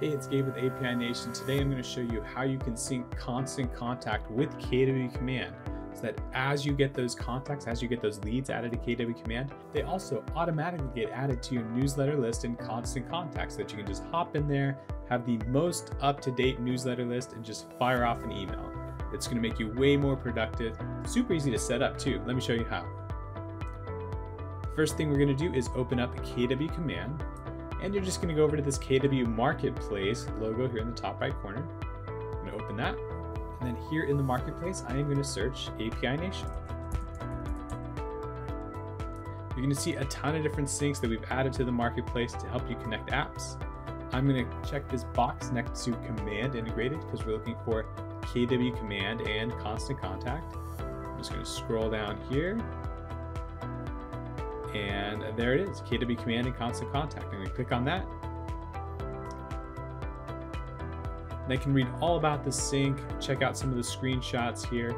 Hey, it's Gabe with API Nation. Today I'm going to show you how you can sync constant contact with KW Command so that as you get those contacts, as you get those leads added to KW Command, they also automatically get added to your newsletter list in constant contact so that you can just hop in there, have the most up-to-date newsletter list and just fire off an email. It's going to make you way more productive, super easy to set up too. Let me show you how. First thing we're going to do is open up KW Command and you're just going to go over to this KW Marketplace logo here in the top right corner. I'm to open that. And then here in the Marketplace, I am going to search API Nation. You're to see a ton of different syncs that we've added to the Marketplace to help you connect apps. I'm going to check this box next to Command Integrated because we're looking for KW Command and Constant Contact. I'm just to scroll down here and there it is, KW Command and Constant Contact. I'm to click on that. I can read all about the sync, check out some of the screenshots here,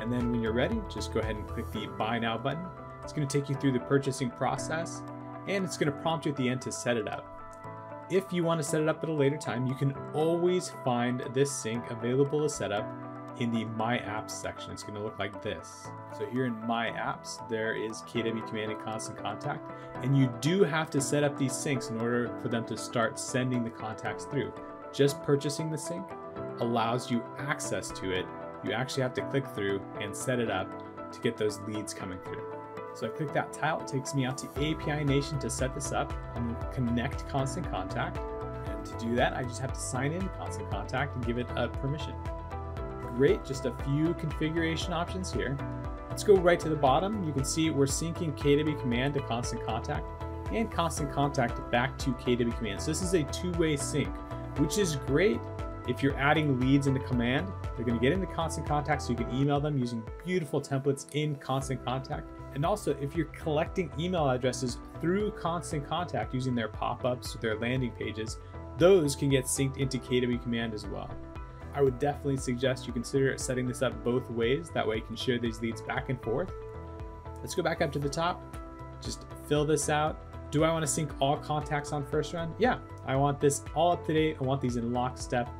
and then when you're ready, just go ahead and click the Buy Now button. It's going to take you through the purchasing process, and it's going to prompt you at the end to set it up. If you want to set it up at a later time, you can always find this sync available to set up in the My Apps section. It's going to look like this. So here in My Apps, there is KW Command and Constant Contact, and you do have to set up these syncs in order for them to start sending the contacts through. Just purchasing the sync allows you access to it. You actually have to click through and set it up to get those leads coming through. So I click that tile, it takes me out to API Nation to set this up. Gonna connect Constant Contact. And to do that, I just have to sign in Constant Contact and give it a permission great. Just a few configuration options here. Let's go right to the bottom. You can see we're syncing KW command to constant contact and constant contact back to KW command. So this is a two-way sync, which is great if you're adding leads into command. They're going to get into constant contact so you can email them using beautiful templates in constant contact. And also, if you're collecting email addresses through constant contact using their pop-ups, or their landing pages, those can get synced into KW command as well. I would definitely suggest you consider setting this up both ways. That way you can share these leads back and forth. Let's go back up to the top. Just fill this out. Do I want to sync all contacts on first run? Yeah, I want this all up to date. I want these in lockstep.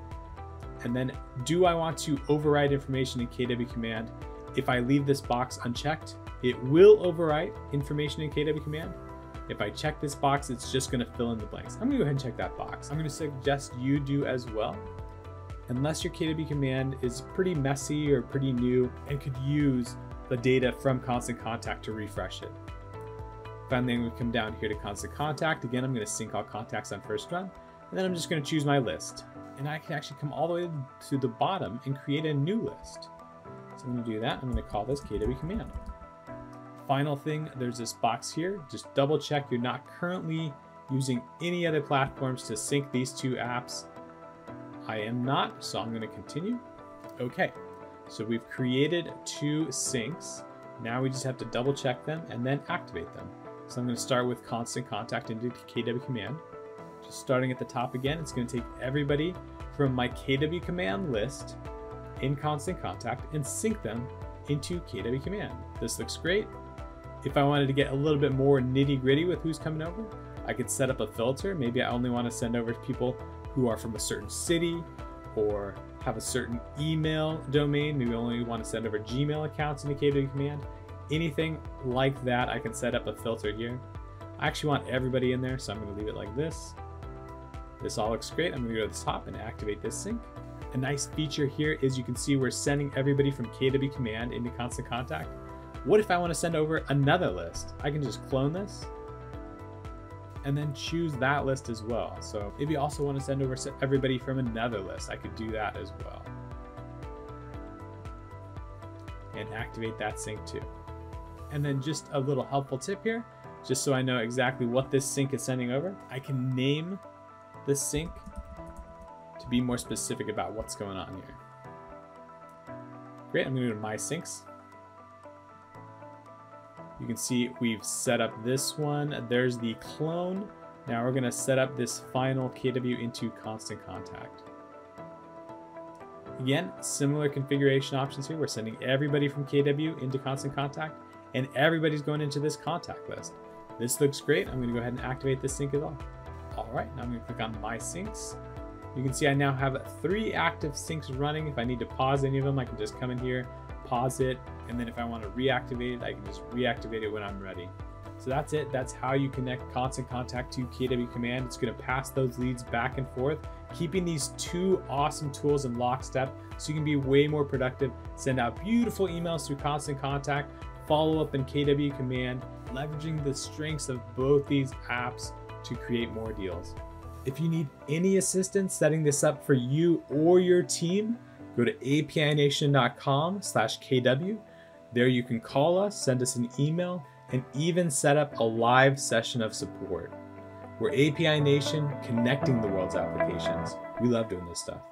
And then do I want to override information in KW command? If I leave this box unchecked, it will overwrite information in KW command. If I check this box, it's just gonna fill in the blanks. I'm gonna go ahead and check that box. I'm gonna suggest you do as well unless your KW command is pretty messy or pretty new and could use the data from constant contact to refresh it. Finally, we come down here to constant contact. Again, I'm going to sync all contacts on first run, and then I'm just going to choose my list. And I can actually come all the way to the bottom and create a new list. So I'm going to do that. I'm going to call this KW command. Final thing, there's this box here. Just double check you're not currently using any other platforms to sync these two apps I am not, so I'm going to continue. Okay, so we've created two syncs. Now we just have to double check them and then activate them. So I'm going to start with constant contact into KW command. Just starting at the top again, it's going to take everybody from my KW command list in constant contact and sync them into KW command. This looks great. If I wanted to get a little bit more nitty gritty with who's coming over, I could set up a filter. Maybe I only want to send over people who are from a certain city or have a certain email domain. Maybe only want to send over Gmail accounts in the KW command. Anything like that, I can set up a filter here. I actually want everybody in there, so I'm going to leave it like this. This all looks great. I'm going to go to the top and activate this sync. A nice feature here is you can see we're sending everybody from KW command into constant contact. What if I want to send over another list? I can just clone this and then choose that list as well. So if you also want to send over everybody from another list, I could do that as well. And activate that sync too. And then just a little helpful tip here, just so I know exactly what this sync is sending over, I can name this sync to be more specific about what's going on here. Great, I'm gonna go to my syncs you can see we've set up this one. There's the clone. Now we're going to set up this final KW into constant contact. Again, similar configuration options here. We're sending everybody from KW into constant contact, and everybody's going into this contact list. This looks great. I'm going to go ahead and activate this sync as well. All right, now I'm going to click on My Syncs. You can see I now have three active syncs running. If I need to pause any of them, I can just come in here, pause it, and then if I want to reactivate it, I can just reactivate it when I'm ready. So that's it. That's how you connect Constant Contact to KW Command. It's going to pass those leads back and forth, keeping these two awesome tools in lockstep so you can be way more productive, send out beautiful emails through Constant Contact, follow up in KW Command, leveraging the strengths of both these apps to create more deals. If you need any assistance setting this up for you or your team, go to apination.com slash KW. There you can call us, send us an email, and even set up a live session of support. We're API Nation connecting the world's applications. We love doing this stuff.